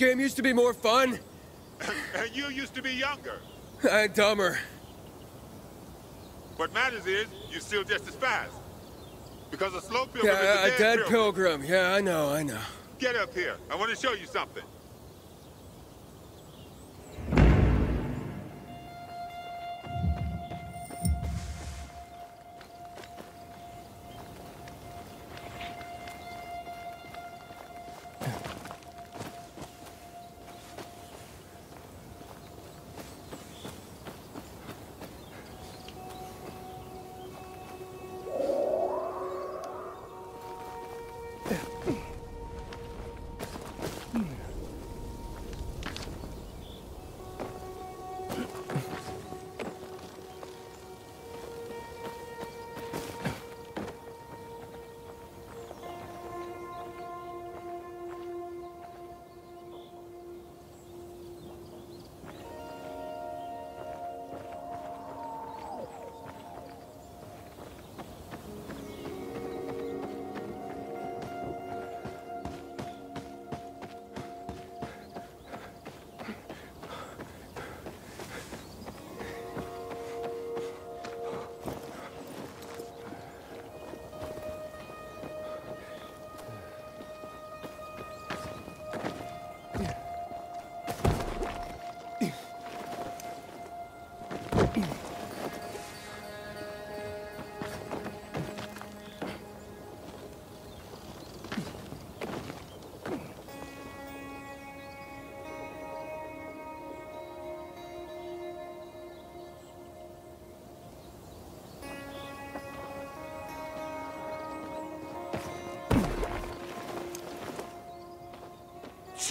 game used to be more fun. and you used to be younger. And dumber. What matters is, you're still just as fast. Because a slow pilgrim yeah, is a dead, a dead pilgrim. pilgrim. Yeah, I know, I know. Get up here. I want to show you something.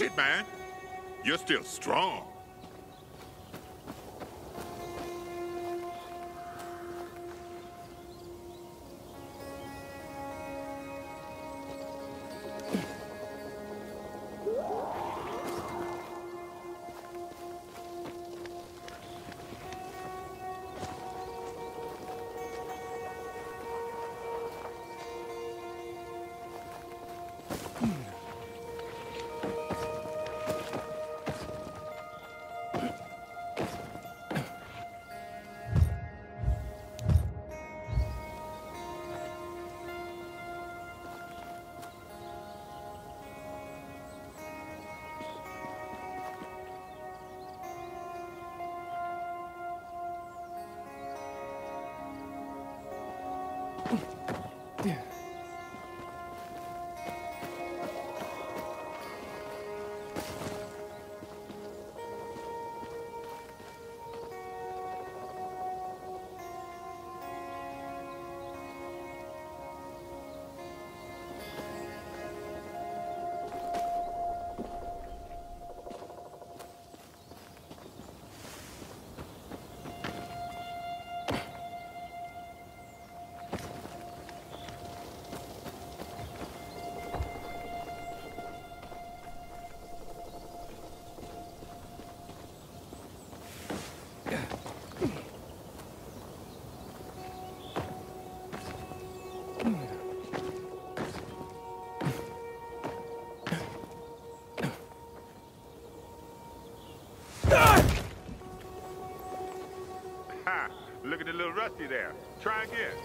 Shit, man. You're still strong. Look a little rusty there. Try again.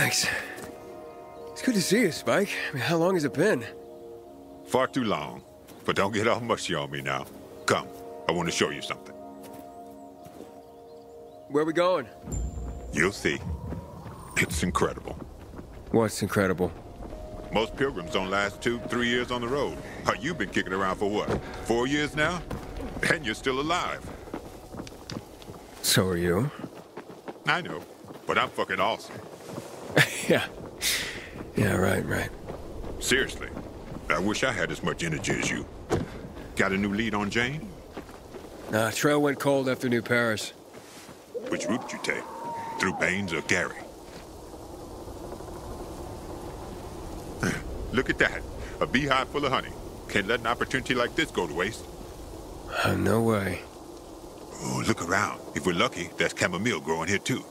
Thanks. It's good to see you, Spike. I mean, how long has it been? Far too long. But don't get all mushy on me now. Come, I want to show you something. Where we going? You'll see. It's incredible. What's incredible? Most pilgrims don't last two, three years on the road. How you been kicking around for what? Four years now? And you're still alive. So are you. I know, but I'm fucking awesome. Yeah. Right, right. Seriously, I wish I had as much energy as you. Got a new lead on Jane? Nah, trail went cold after New Paris. Which route did you take? Through Baines or Gary? Look at that. A beehive full of honey. Can't let an opportunity like this go to waste. Uh, no way. Oh, look around. If we're lucky, there's chamomile growing here too.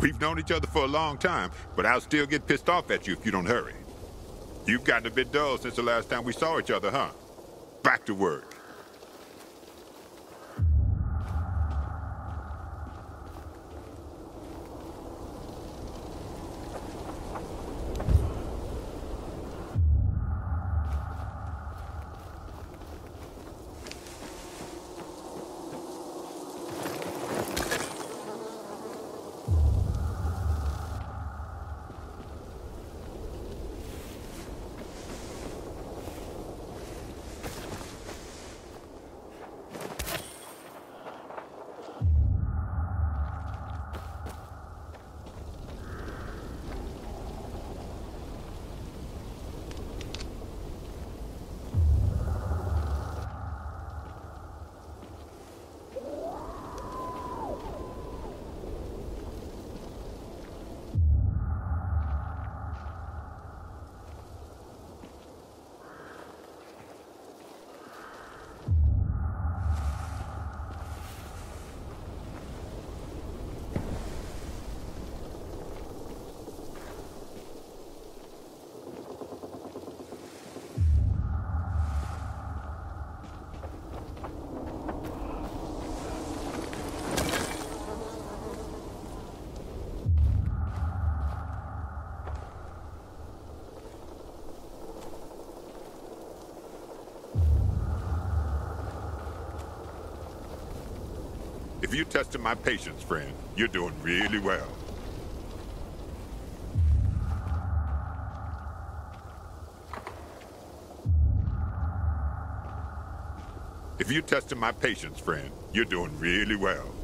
We've known each other for a long time, but I'll still get pissed off at you if you don't hurry. You've gotten a bit dull since the last time we saw each other, huh? Back to work. If you tested my patience, friend, you're doing really well. If you tested my patience, friend, you're doing really well.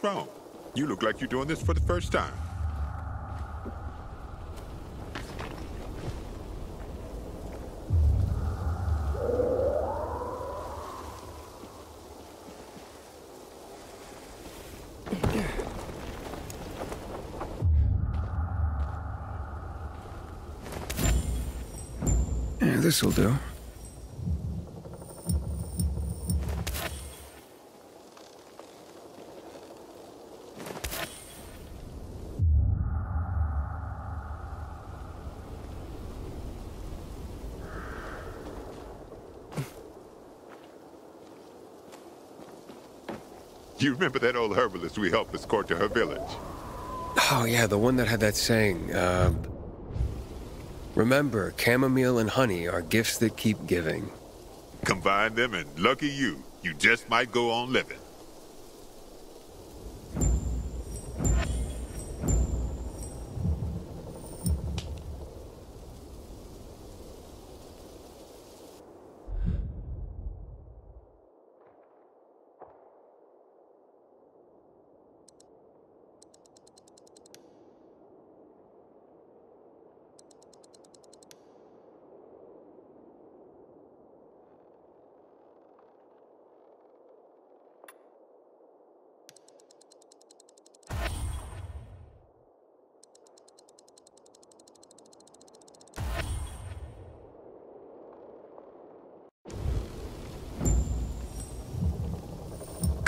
What's wrong? You look like you're doing this for the first time. This'll do. You remember that old herbalist we helped escort to her village? Oh, yeah, the one that had that saying. Uh, remember, chamomile and honey are gifts that keep giving. Combine them, and lucky you, you just might go on living.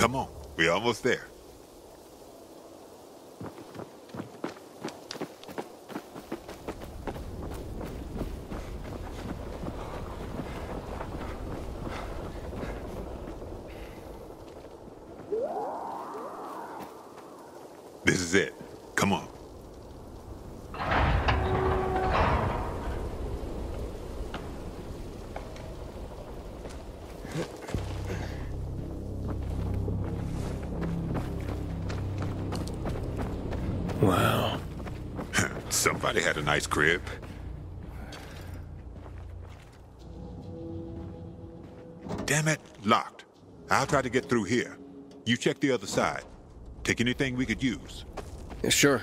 Come on, we're almost there. Had a nice crib. Damn it, locked. I'll try to get through here. You check the other side. Take anything we could use. Yeah, Sure.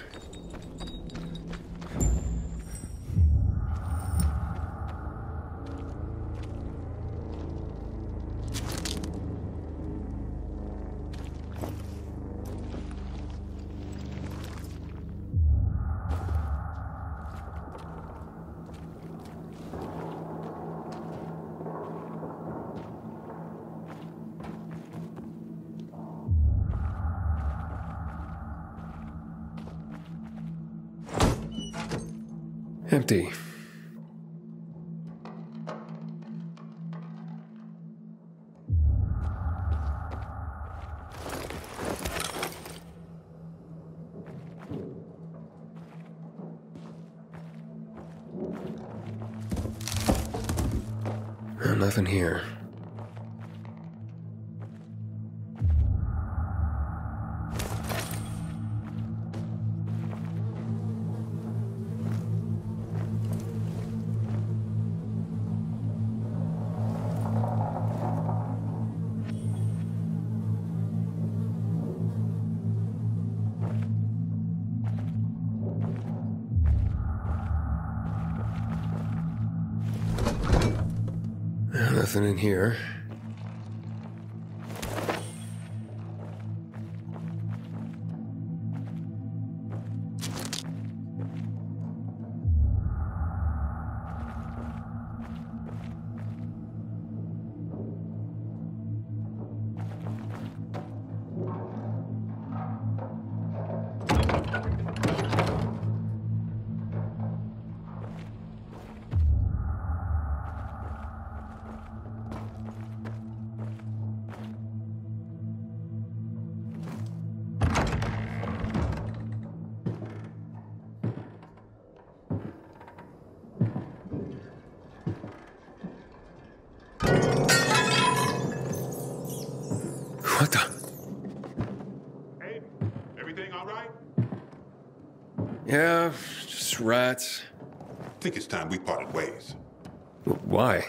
Think it's time we parted ways. Why?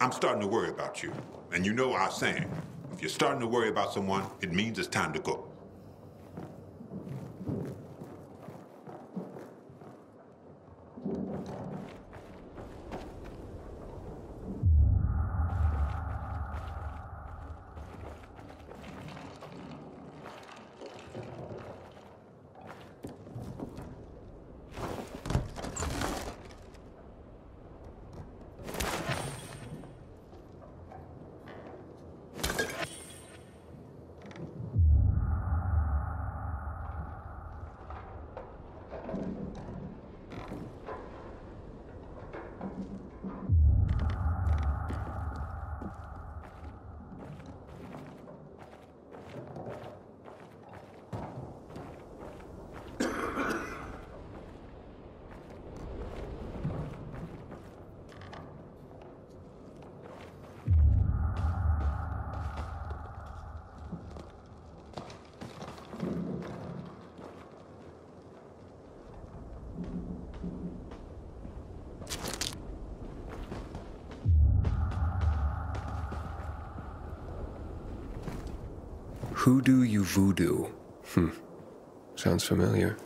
I'm starting to worry about you. And you know our saying. If you're starting to worry about someone, it means it's time to go. Hoodoo you voodoo. Hmm. Sounds familiar.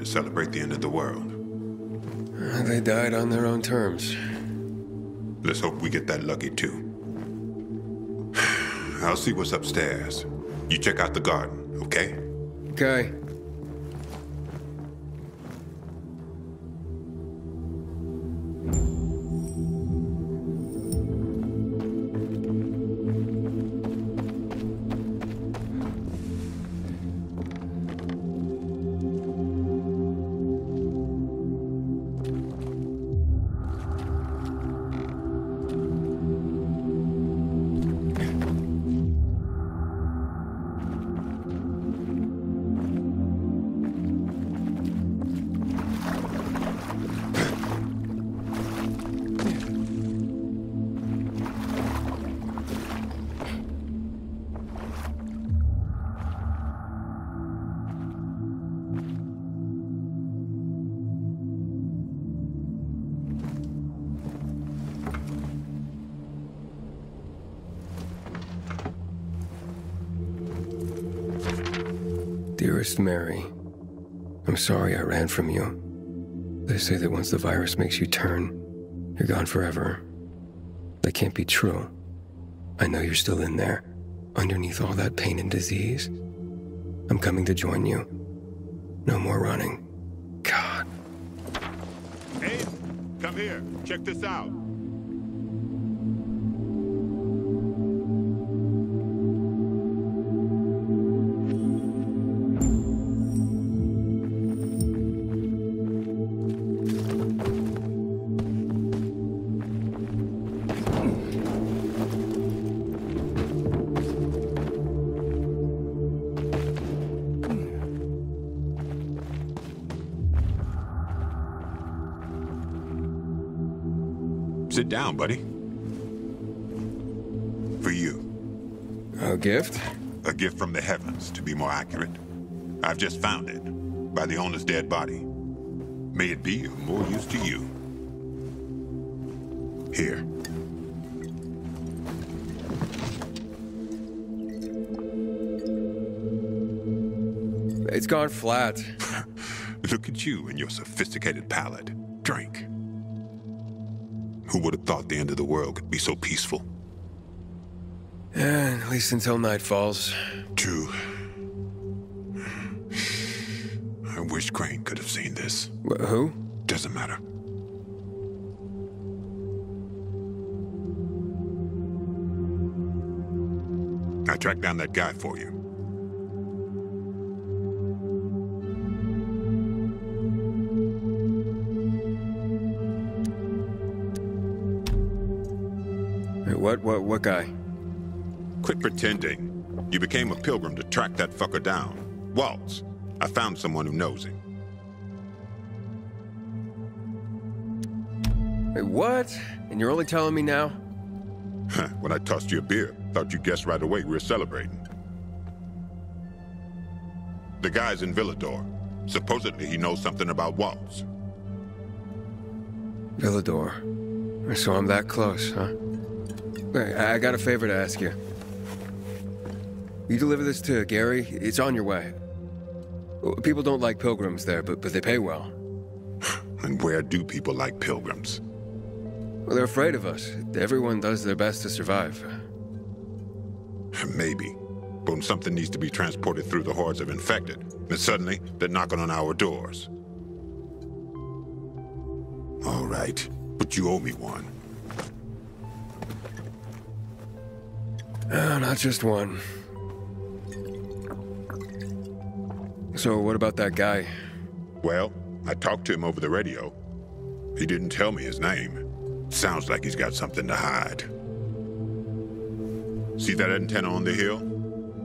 To celebrate the end of the world. Uh, They died on their own terms. Let's hope we get that lucky too. I'll see what's upstairs. You check out the garden, okay? Okay. Sorry I ran from you. They say that once the virus makes you turn, you're gone forever. That can't be true. I know you're still in there, underneath all that pain and disease. I'm coming to join you. No more running. God. Ace, come here. Check this out. Buddy. For you. A gift? A gift from the heavens, to be more accurate. I've just found it, by the owner's dead body. May it be of more use to you. Here. It's gone flat. Look at you and your sophisticated palate. Drink. Who would have thought the end of the world could be so peaceful? Yeah, at least until night falls. True. I wish Crane could have seen this. Wh- who? Doesn't matter. I tracked down that guy for you. What, what, what guy? Quit pretending. You became a pilgrim to track that fucker down. Waltz. I found someone who knows him. Wait, what? And you're only telling me now? when I tossed you a beer, thought you guessed right away we were celebrating. The guy's in Villedor. Supposedly he knows something about Waltz. Villedor. So I'm that close, huh? I got a favor to ask you. You deliver this to Gary, it's on your way. People don't like pilgrims there, but, but they pay well. and where do people like pilgrims? Well, they're afraid of us. Everyone does their best to survive. Maybe. But when something needs to be transported through the hordes of infected, then suddenly they're knocking on our doors. All right, but you owe me one. Oh, not just one. So, what about that guy? Well, I talked to him over the radio. He didn't tell me his name. Sounds like he's got something to hide. See that antenna on the hill?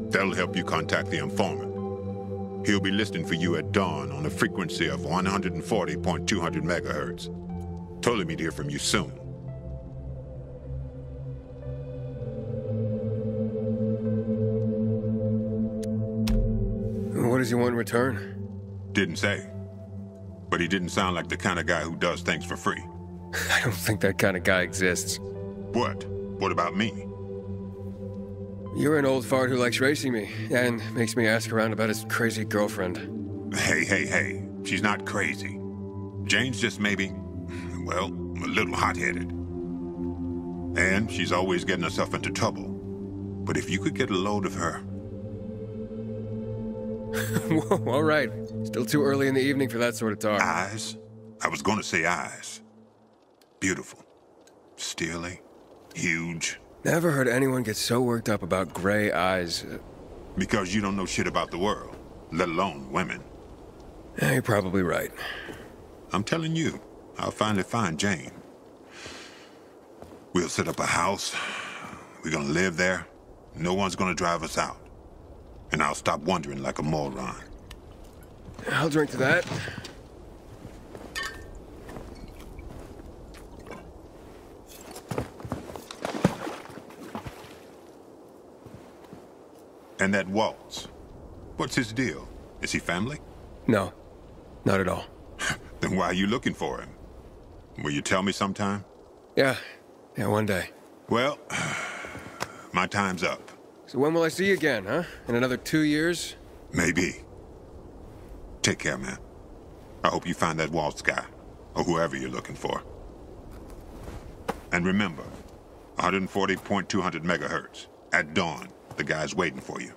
That'll help you contact the informant. He'll be listening for you at dawn on a frequency of 140.200 megahertz. Told him he'd hear from you soon. Does he want in return? Didn't say. But he didn't sound like the kind of guy who does things for free. I don't think that kind of guy exists. What? What about me? You're an old fart who likes racing me, and makes me ask around about his crazy girlfriend. Hey, hey, hey. She's not crazy. Jane's just maybe, well, a little hot-headed. And she's always getting herself into trouble. But if you could get a load of her... Whoa, all right. Still too early in the evening for that sort of talk. Eyes? I was going to say eyes. Beautiful. Steely. Huge. Never heard anyone get so worked up about gray eyes. Because you don't know shit about the world, let alone women. Yeah, you're probably right. I'm telling you, I'll finally find Jane. We'll set up a house. We're gonna live there. No one's gonna drive us out. And I'll stop wondering like a moron. I'll drink to that. And that Waltz. What's his deal? Is he family? No, not at all. then why are you looking for him? Will you tell me sometime? Yeah, yeah, one day. Well, my time's up. So when will I see you again, huh? In another two years? Maybe. Take care, man. I hope you find that Waltz guy, or whoever you're looking for. And remember, 140.200 megahertz, at dawn. The guy's waiting for you.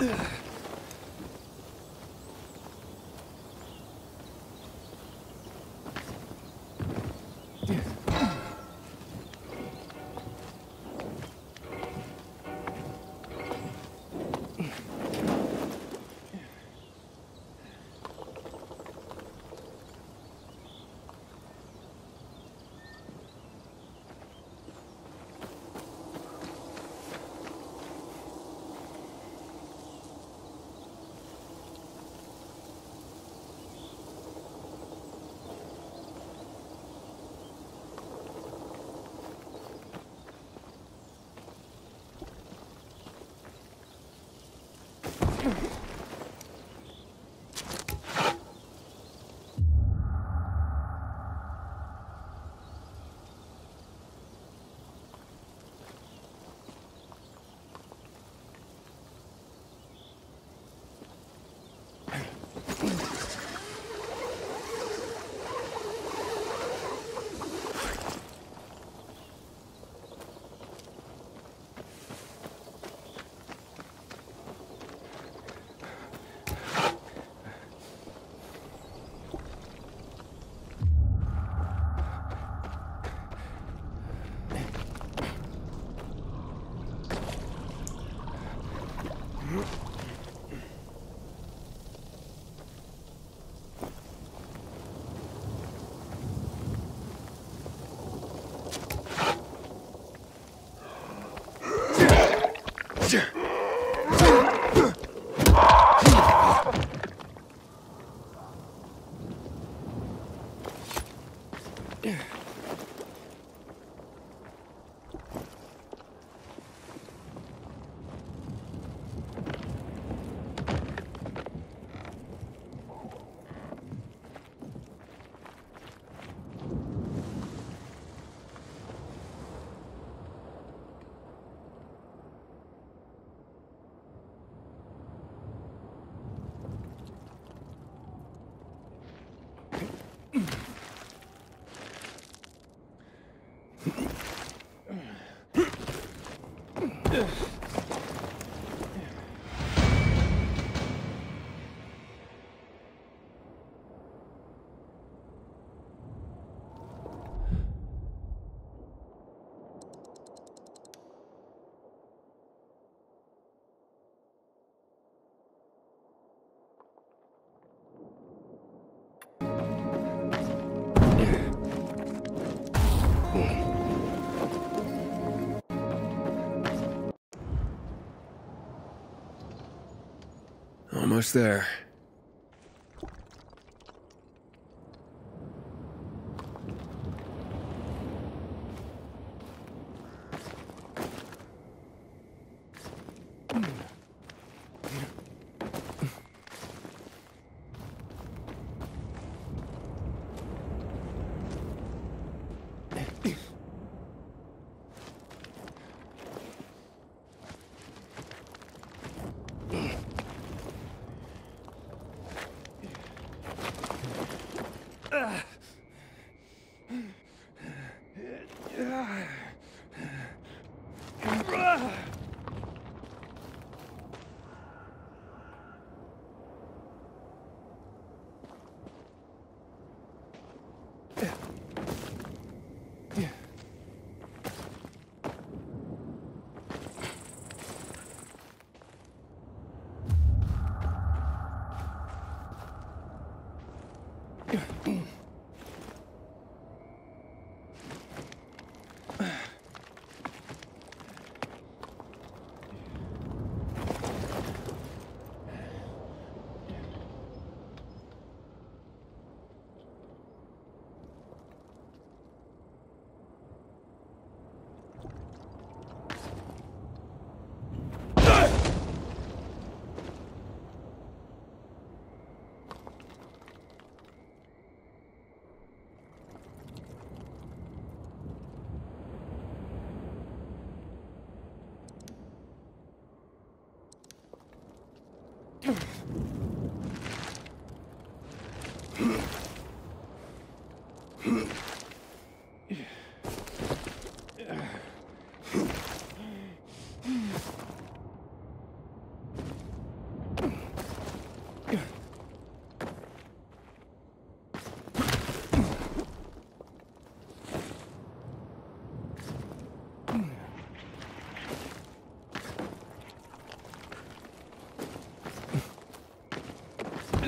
Ugh. Almost there.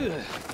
Ugh.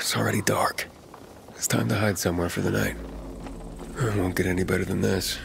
It's already dark. It's time to hide somewhere for the night. It won't get any better than this.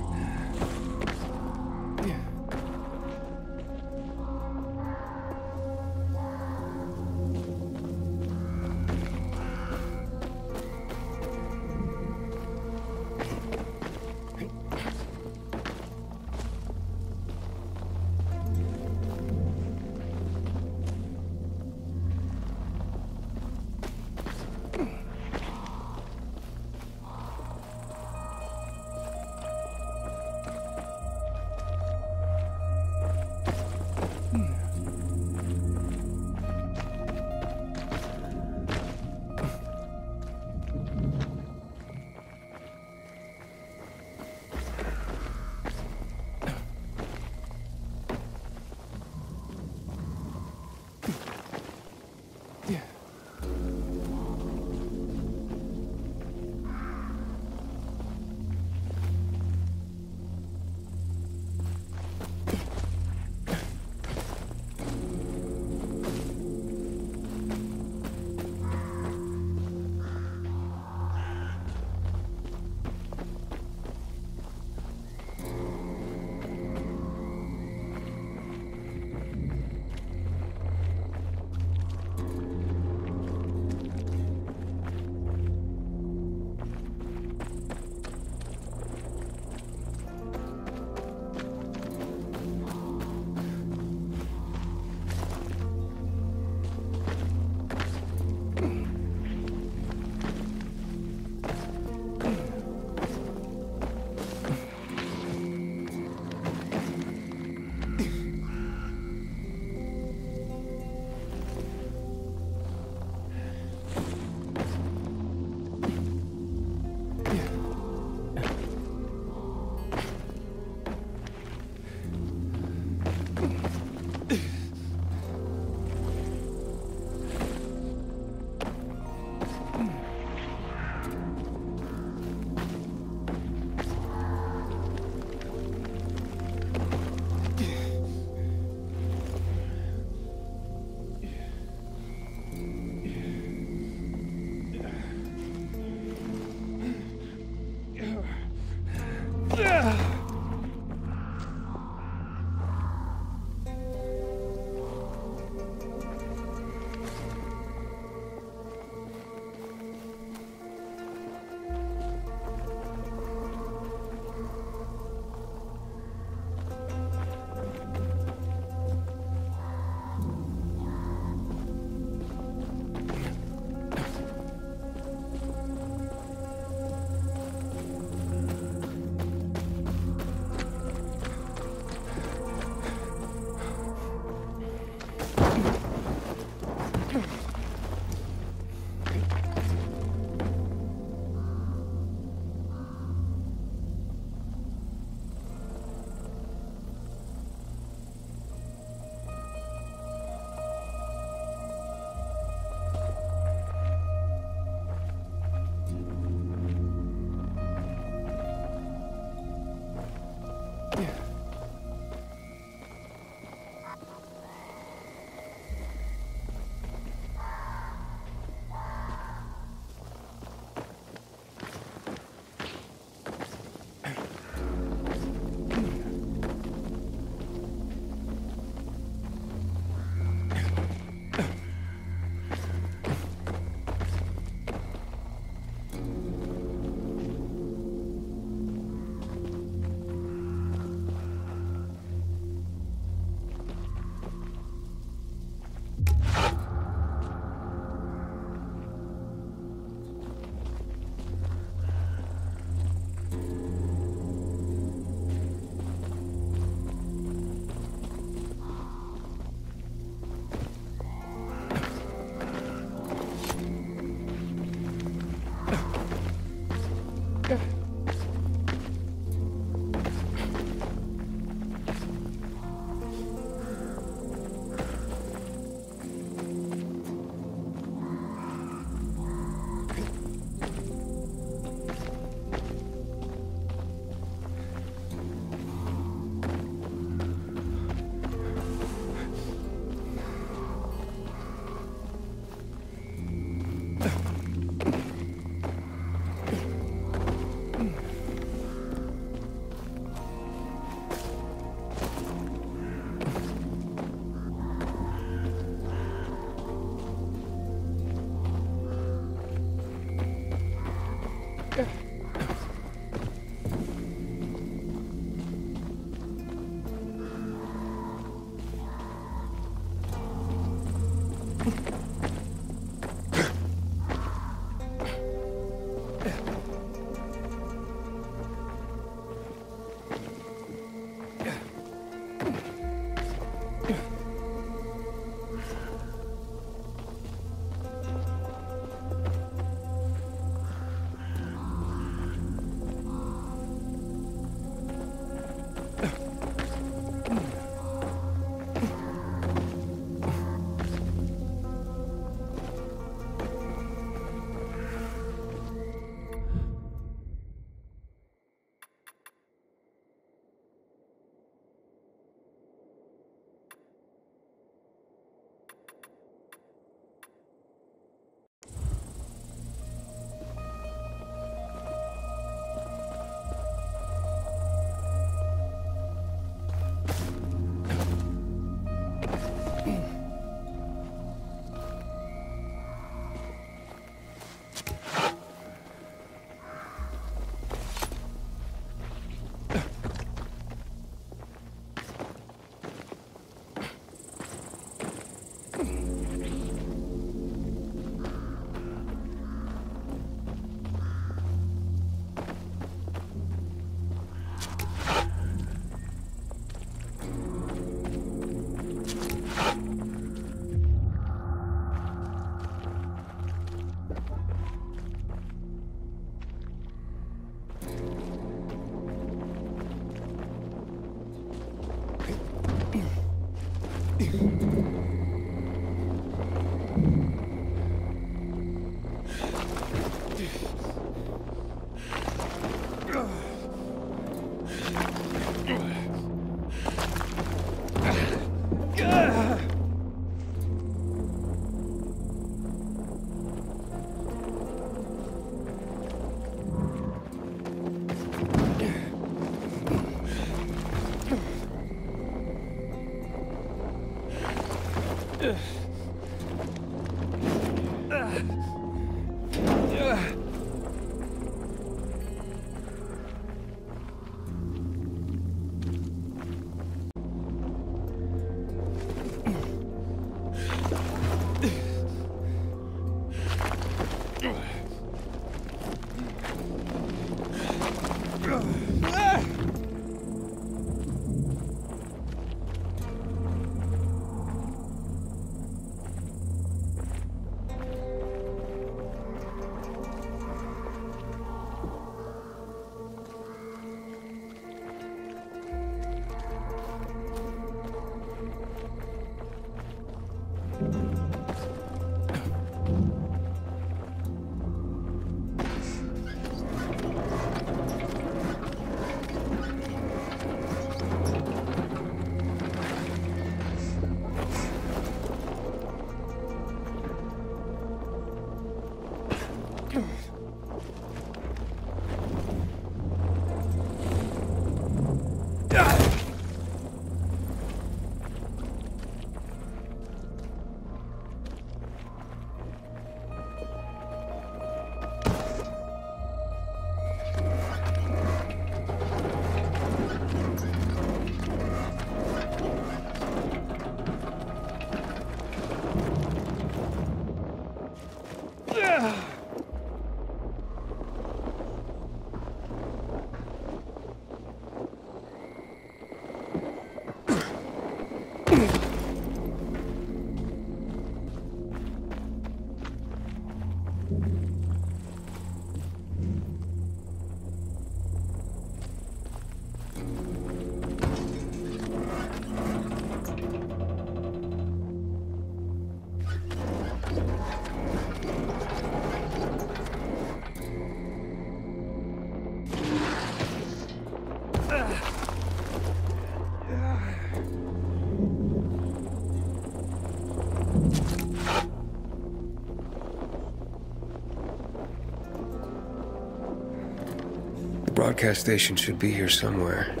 Broadcast station should be here somewhere.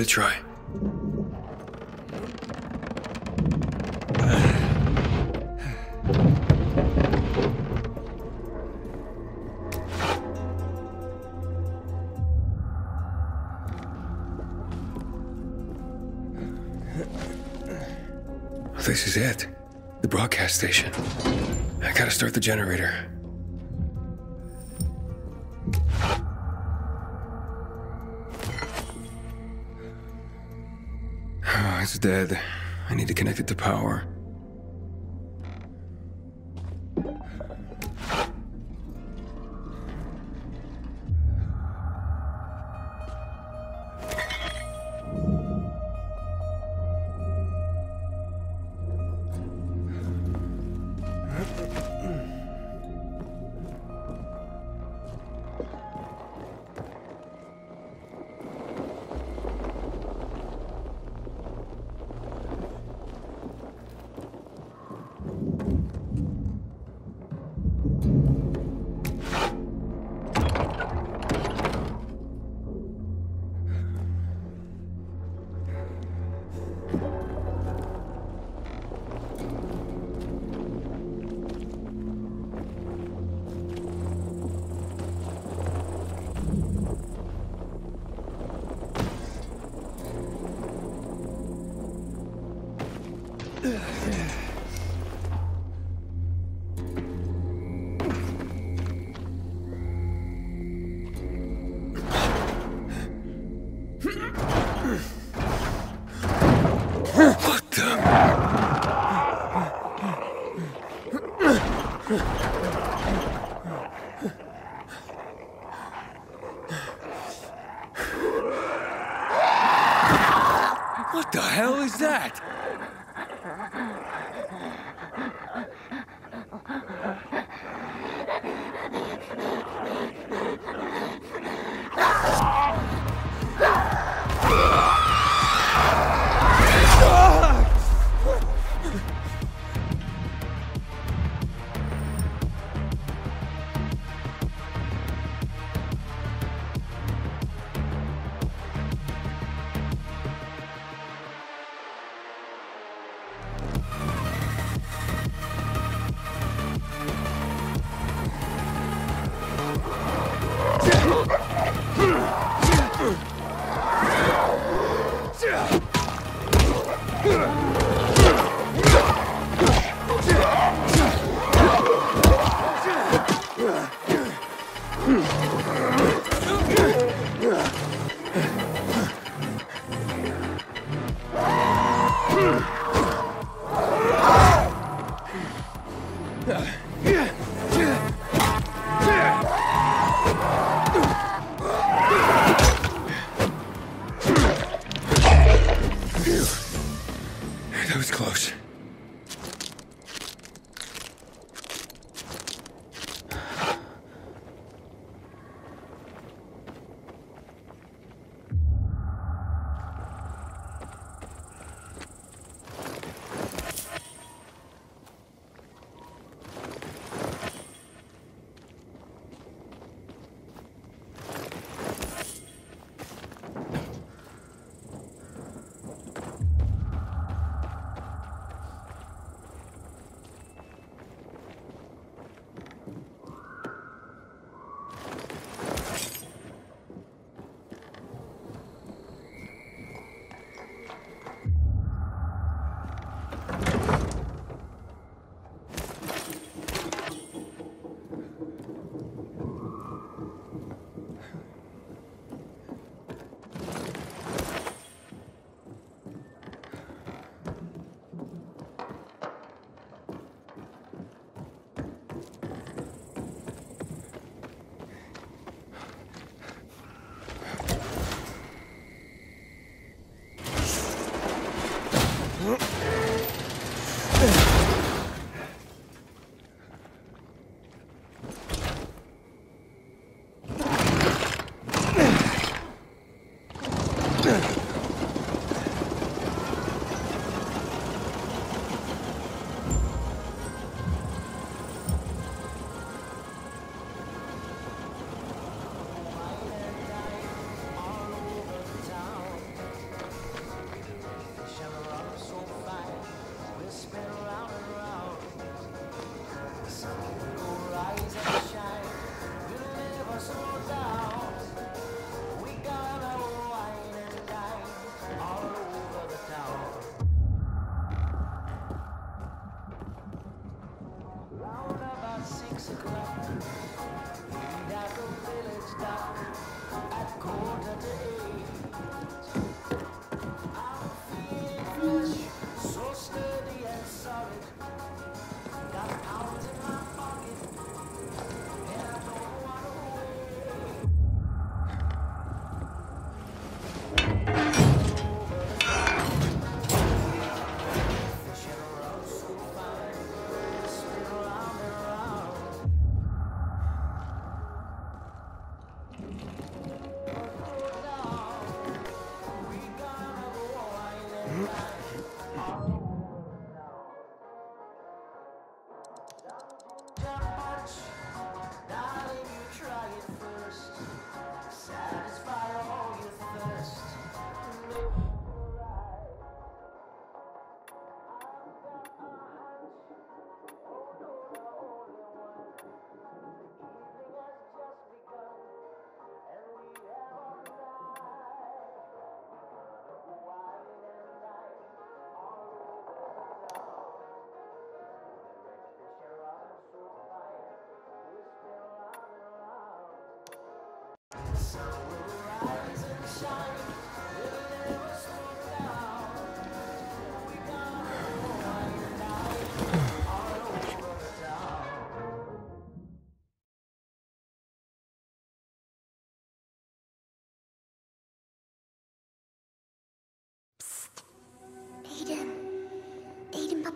It a try. This is it. The broadcast station. I gotta start the generator. It's dead. I need to connect it to power.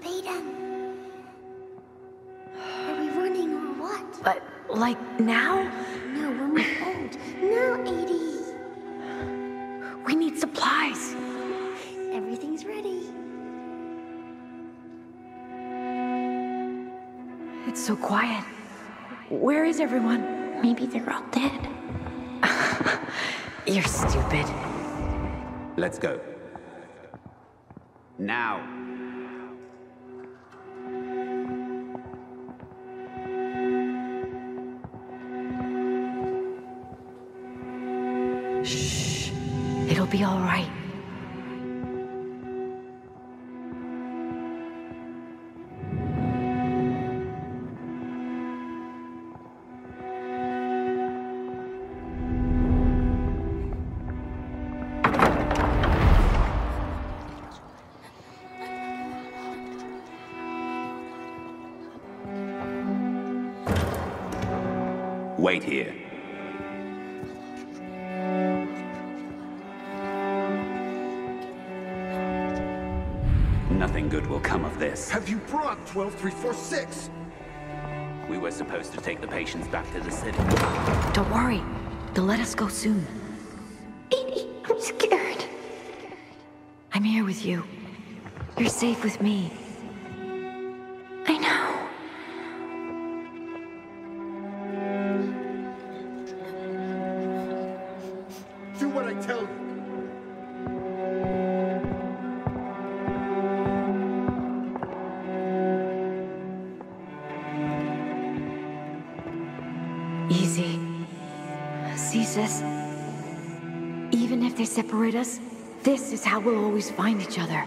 Aiden, Are we running or what? But, like, now? No, when we're old. No, Edie. We need supplies. Everything's ready. It's so quiet. Where is everyone? Maybe they're all dead. You're stupid. Let's go. Now. Wait here. Nothing good will come of this. Have you brought 12346? We were supposed to take the patients back to the city. Don't worry. They'll let us go soon. Edie, I'm scared. I'm here with you. You're safe with me. This is how we'll always find each other.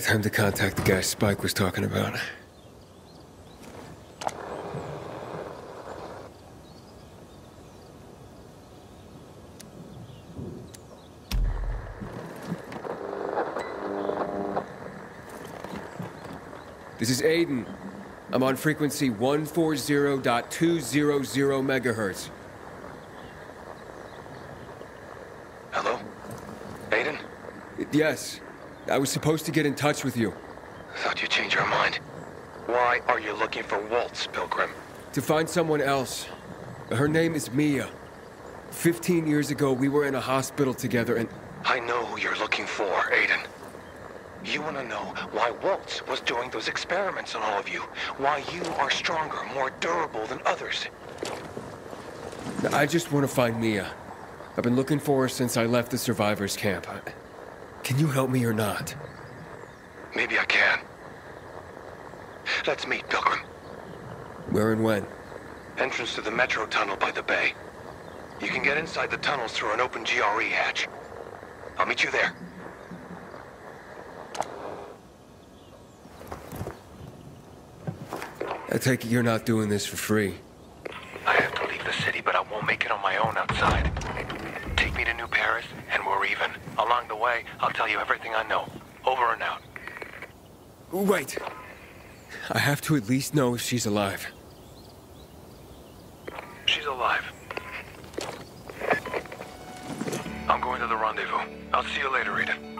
Time to contact the guy Spike was talking about. This is Aiden. I'm on frequency 140.200 megahertz. Hello? Aiden? Yes, I was supposed to get in touch with you. I thought you'd change your mind. Why are you looking for Waltz, Pilgrim? To find someone else. Her name is Mia. Fifteen years ago, we were in a hospital together and. I know who you're looking for, Aiden. You want to know why Waltz was doing those experiments on all of you. Why you are stronger, more durable than others. I just want to find Mia. I've been looking for her since I left the survivors camp. Can you help me or not? Maybe I can. Let's meet, Pilgrim. Where and when? Entrance to the metro tunnel by the bay. You can get inside the tunnels through an open GRE hatch. I'll meet you there. I take it you're not doing this for free. I have to leave the city, but I won't make it on my own outside. Take me to New Paris, even. Along the way, I'll tell you everything I know. Over and out. Wait. I have to at least know if she's alive. She's alive. I'm going to the rendezvous. I'll see you later, Eden.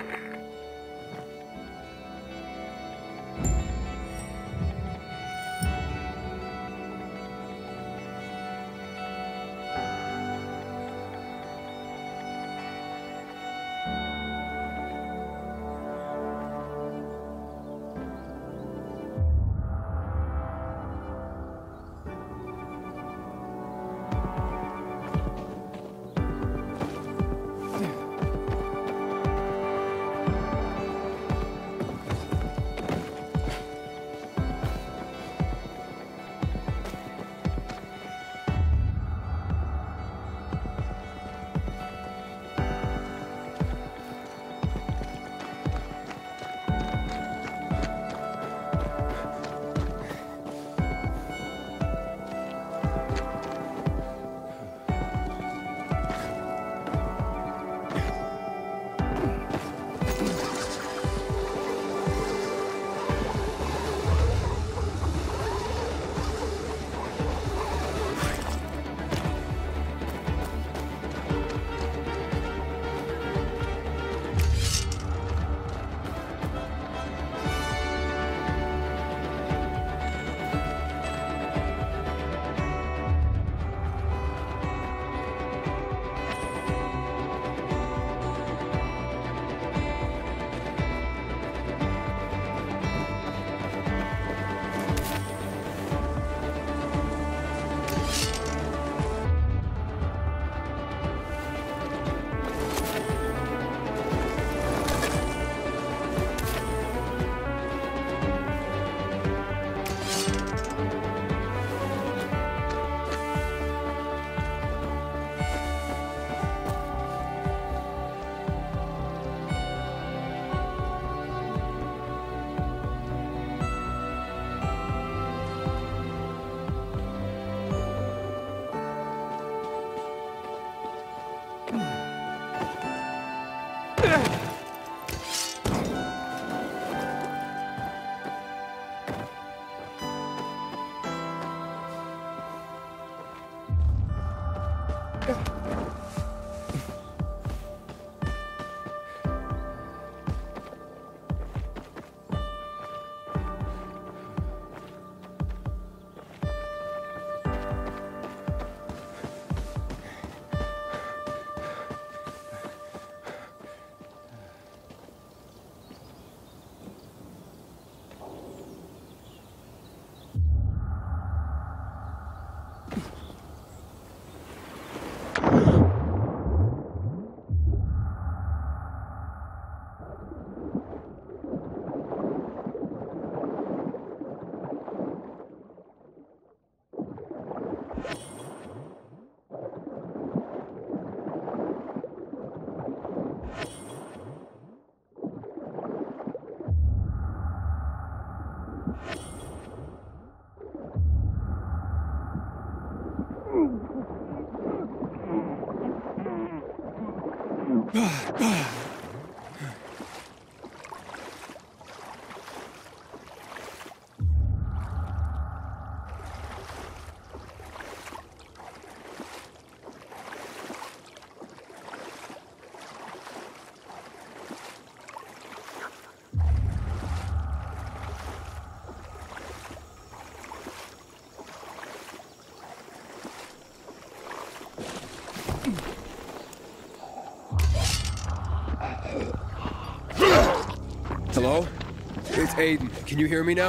It's Aiden. Can you hear me now?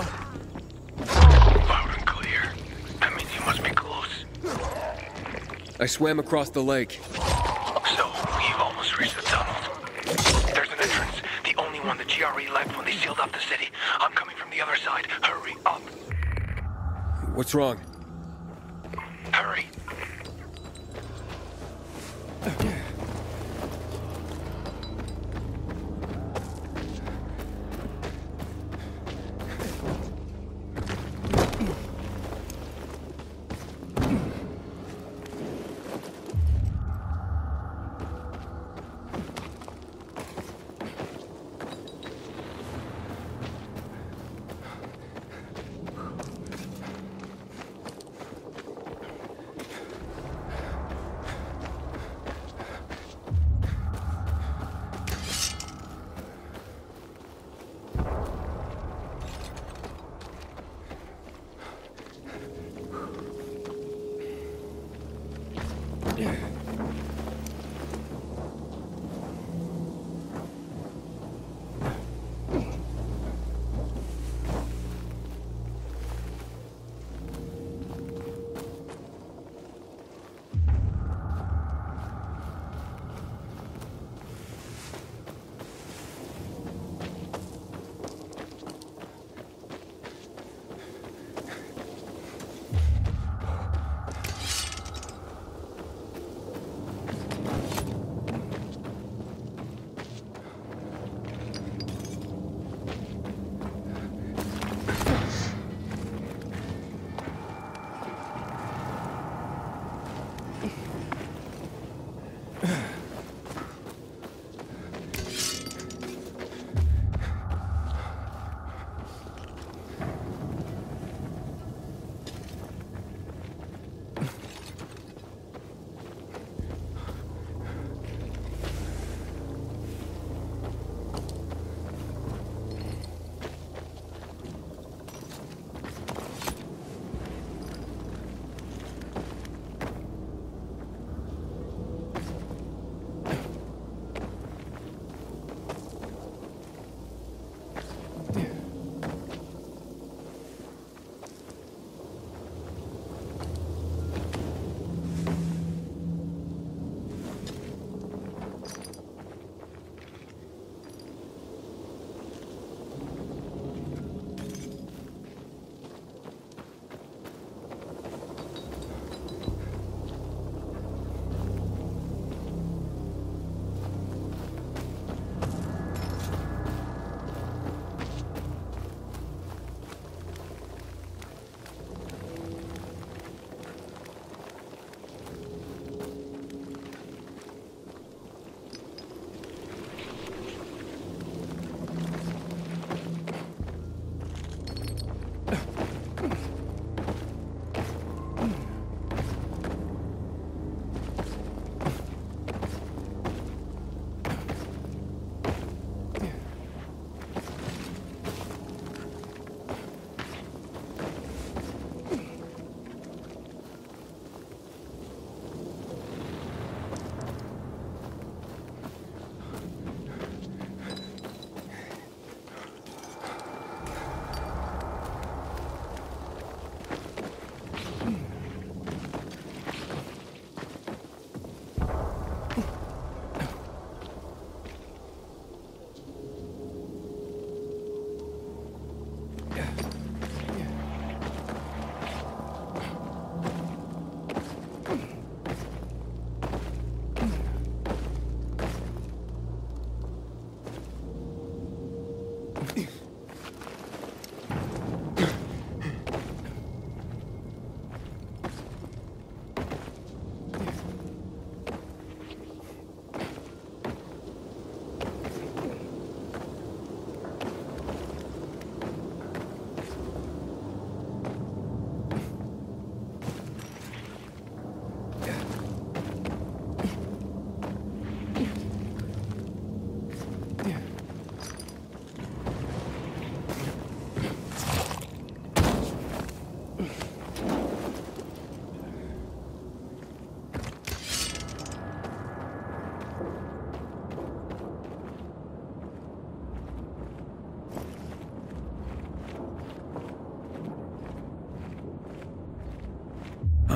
Loud and clear. That means you must be close. I swam across the lake. So, we've almost reached the tunnel. There's an entrance. The only one the GRE left when they sealed off the city. I'm coming from the other side. Hurry up. What's wrong?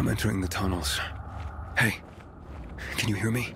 I'm entering the tunnels. Hey, can you hear me?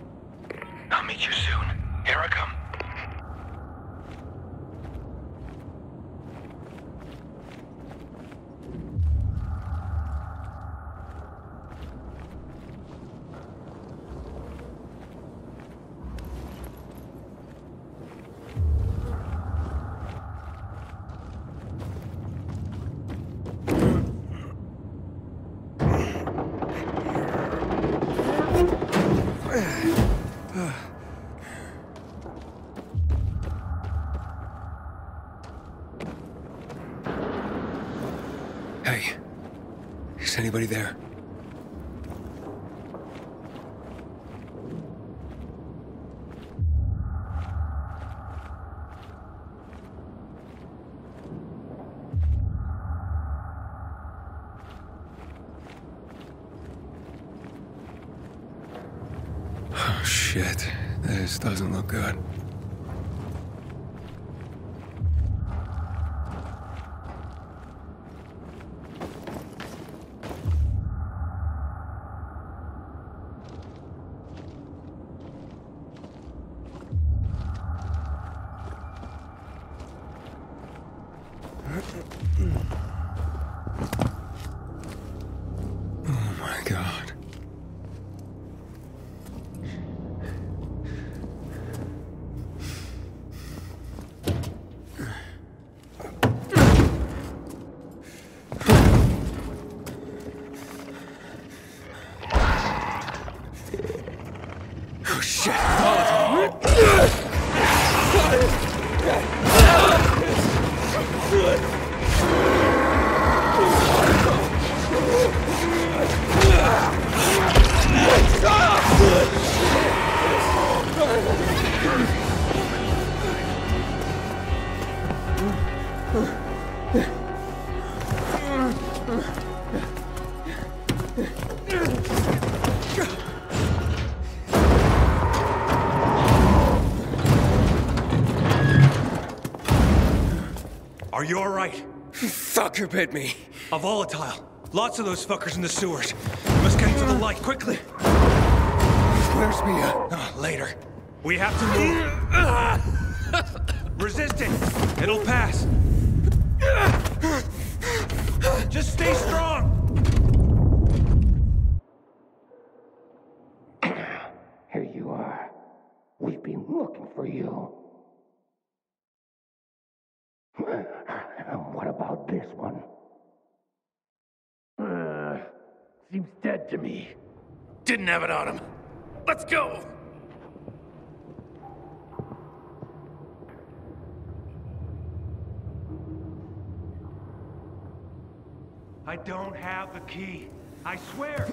Are you alright? Fucker bit me. A volatile. Lots of those fuckers in the sewers. We must get into the light quickly. Where's Mia? Ah, later. We have to move. Resist it. It'll pass. Just stay strong. Here you are. We've been looking for you. What about this one? Uh, seems dead to me. Didn't have it on him. Let's go! I don't have the key. I swear.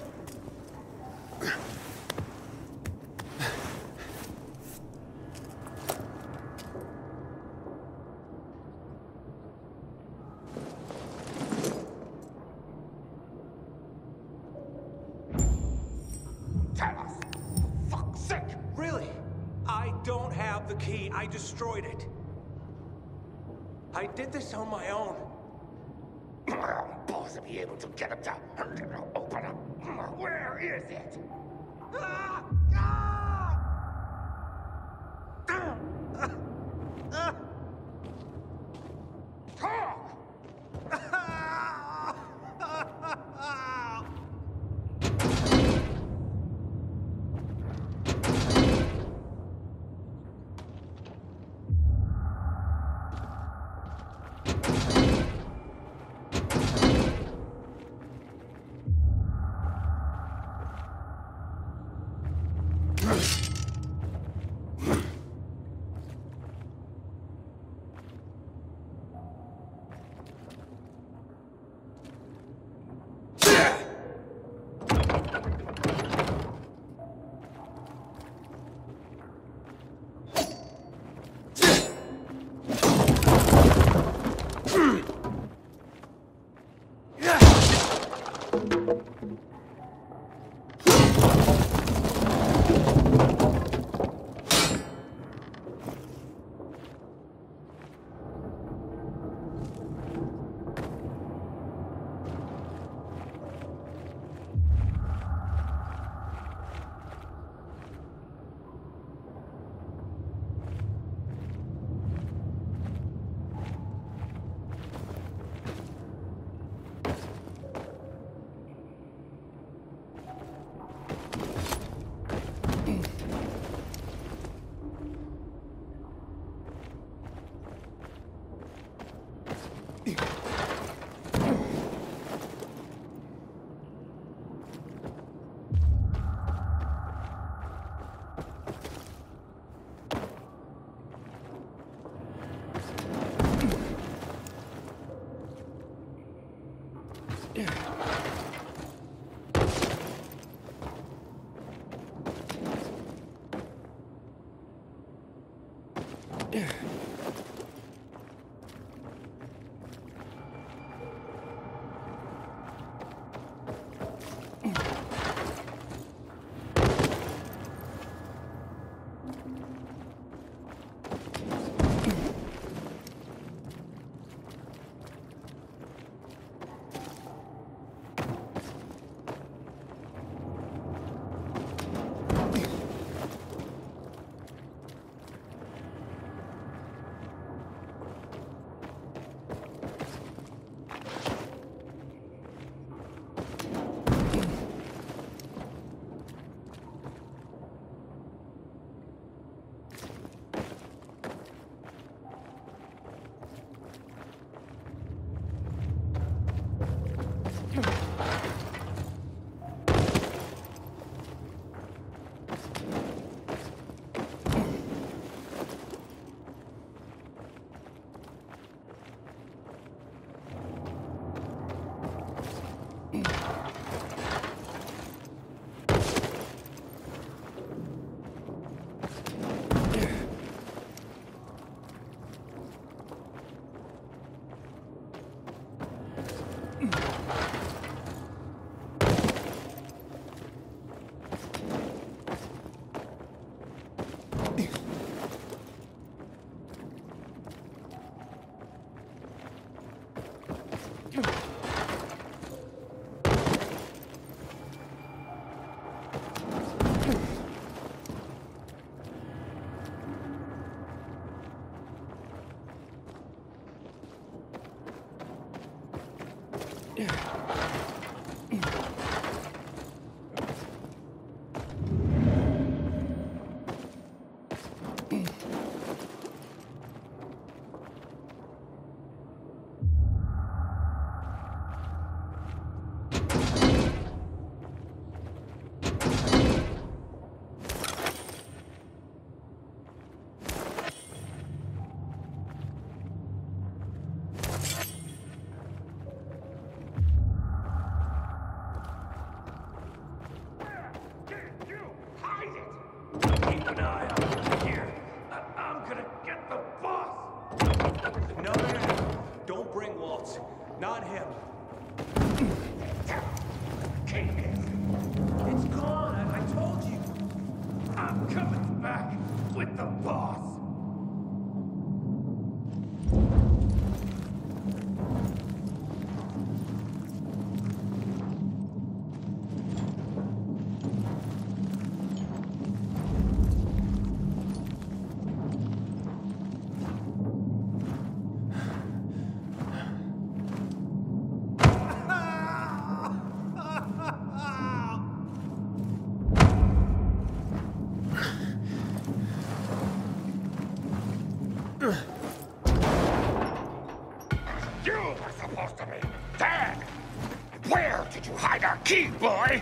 boy!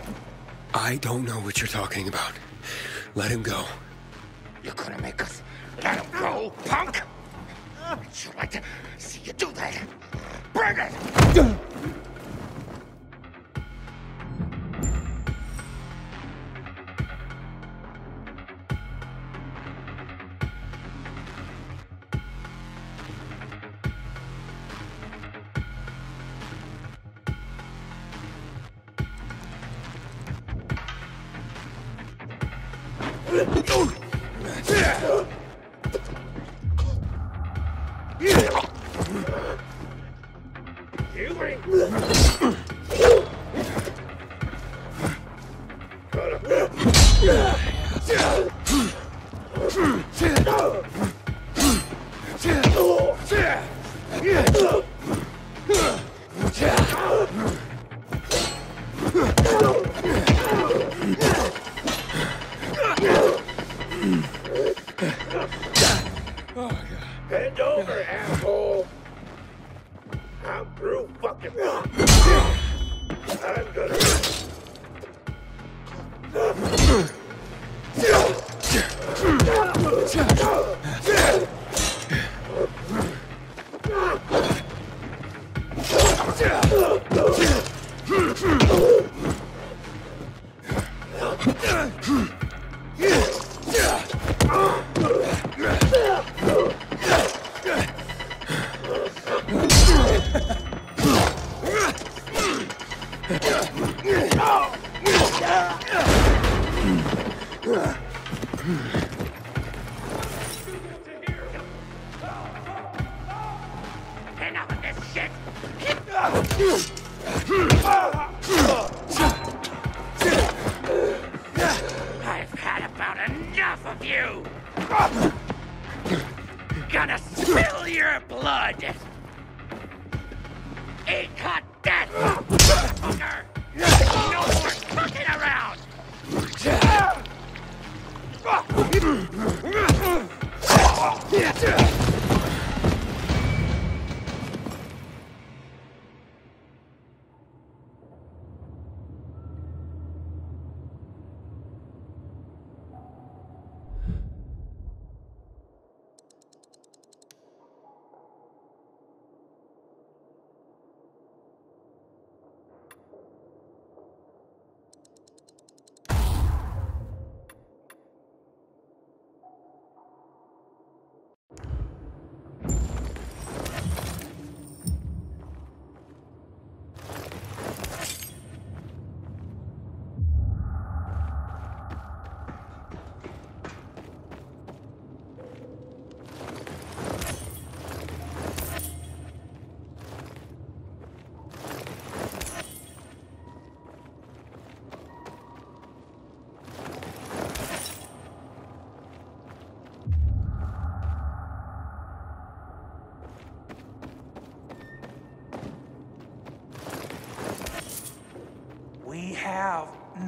I don't know what you're talking about. Let him go. Yeah!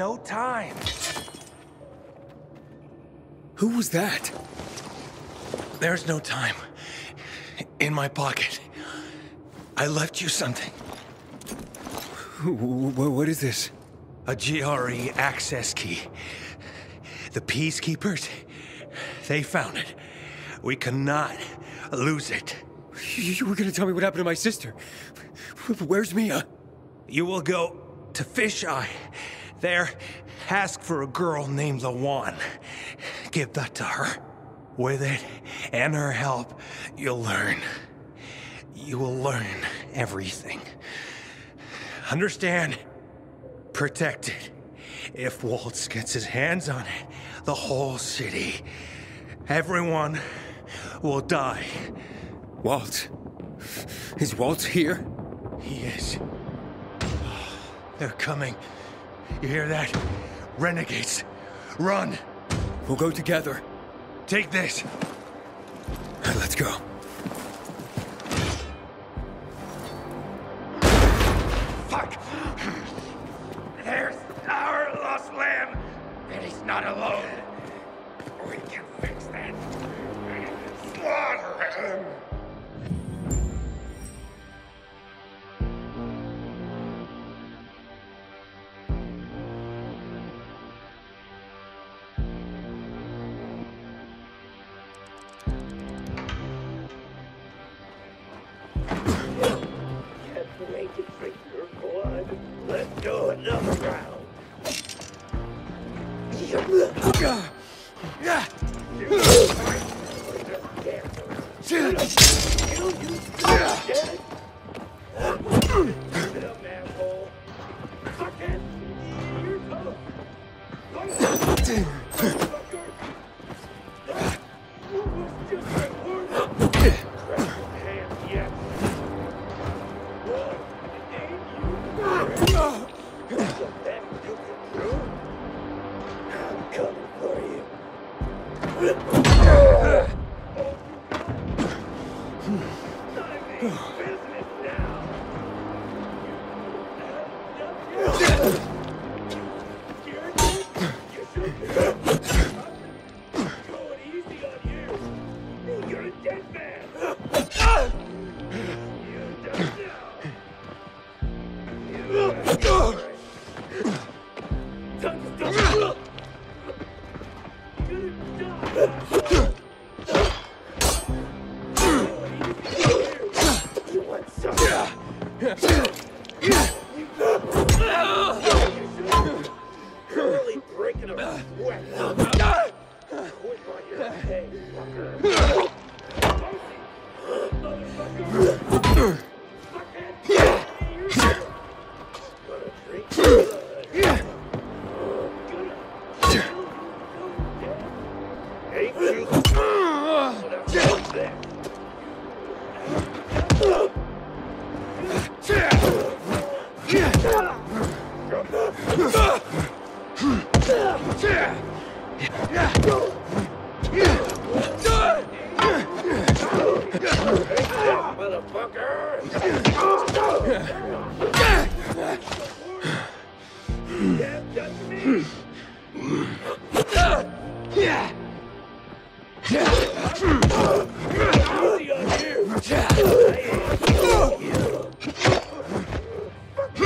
No time. Who was that? There's no time. In my pocket. I left you something. Wh- wh- What is this? A GRE access key. The Peacekeepers, they found it. We cannot lose it. You you were gonna tell me what happened to my sister. Where's Mia? You will go to Fisheye. There, ask for a girl named Lawan. Give that to her. With it and her help, you'll learn. You will learn everything. Understand? Protect it. If Waltz gets his hands on it, the whole city, everyone will die. Walt. Is Walt here? He is. They're coming. You hear that? Renegades. Run! We'll go together. Take this. Let's go. Fuck!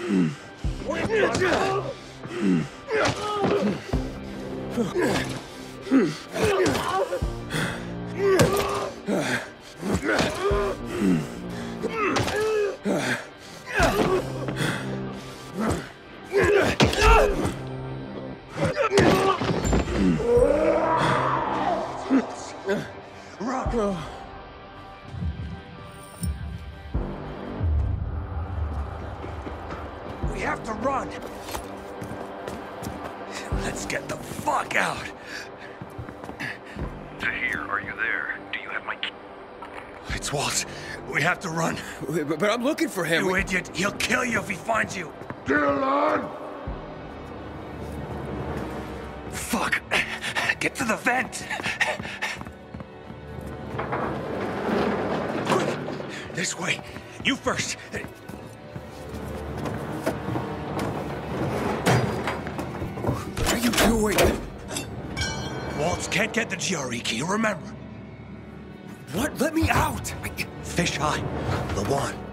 Oh, my God. But, but I'm looking for him. You We- idiot. He'll kill you if he finds you. Dylan! Fuck. Get to the vent. Quick. This way. You first. What are you doing? Waltz can't get the GRE key, remember. What? Let me out! I- Fisheye. The one.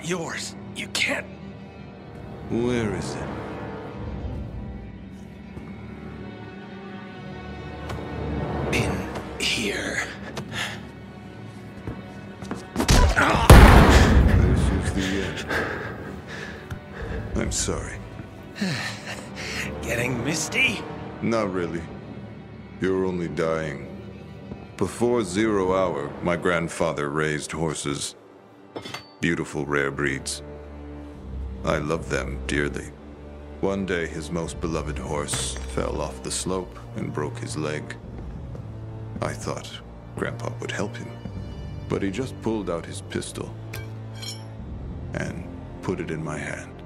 Not yours. You can't. Where is it? In here. This is the end. I'm sorry. Getting misty? Not really. You're only dying. Before zero hour, my grandfather raised horses. Beautiful rare breeds. I love them dearly. One day, his most beloved horse fell off the slope and broke his leg. I thought Grandpa would help him, but he just pulled out his pistol and put it in my hand.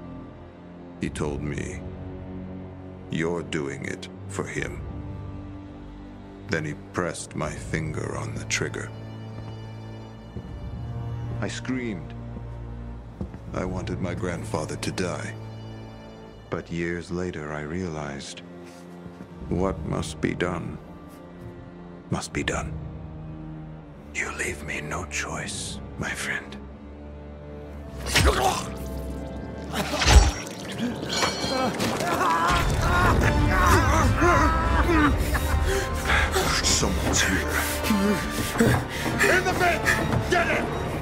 He told me, You're doing it for him. Then he pressed my finger on the trigger. I screamed. I wanted my grandfather to die. But years later, I realized what must be done must be done. You leave me no choice, my friend. Someone's here. In the vent! Get it!